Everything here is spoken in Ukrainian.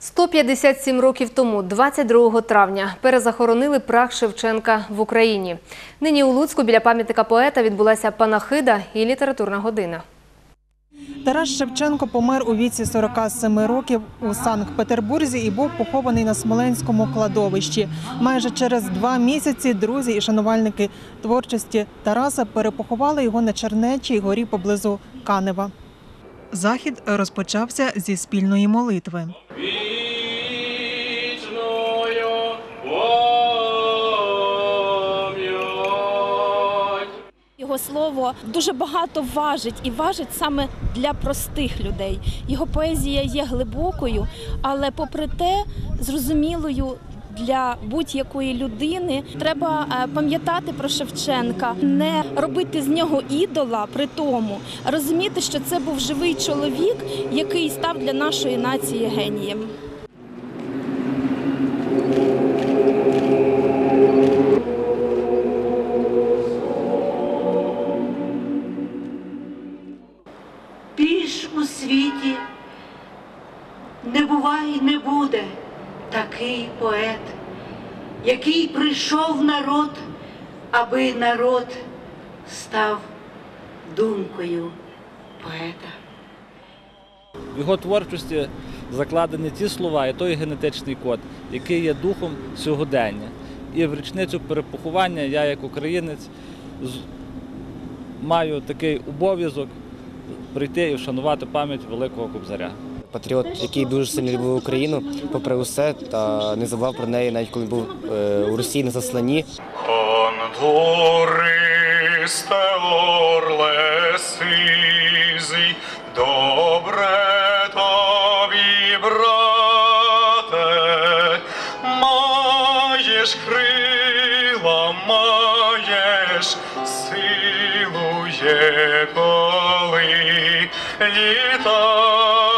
157 років тому, 22 травня, перезахоронили прах Шевченка в Україні. Нині у Луцьку біля пам'ятника поета відбулася панахида і літературна година. Тарас Шевченко помер у віці 47 років у Санкт-Петербурзі і був похований на Смоленському кладовищі. Майже через два місяці друзі і шанувальники творчості Тараса перепоховали його на Чернечій горі поблизу Канева. Захід розпочався зі спільної молитви. Його слово дуже багато важить і важить саме для простих людей. Його поезія є глибокою, але попри те, зрозумілою. Для будь-якої людини треба е, пам'ятати про Шевченка, не робити з нього ідола при тому, розуміти, що це був живий чоловік, який став для нашої нації генієм. Більш у світі не буває і не буде такий поет, який прийшов народ, аби народ став думкою поета. В його творчості закладені ті слова і той генетичний код, який є духом сьогодення. І в річницю перепоховання я, як українець, маю такий обов'язок прийти і вшанувати пам'ять великого кобзаря. Патріот, який дуже сильно любив Україну, попри усе, та не забував про неї, навіть коли був е, у Росії на засланні. Добре тобі, брате, маєш крила, маєш силу є, коли літа